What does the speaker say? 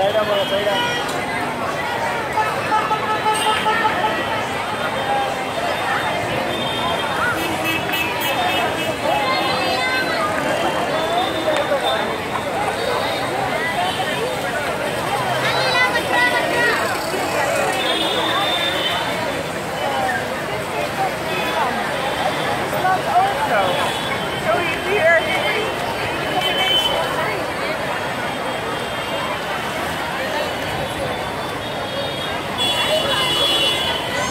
Buenos Aires, Buenos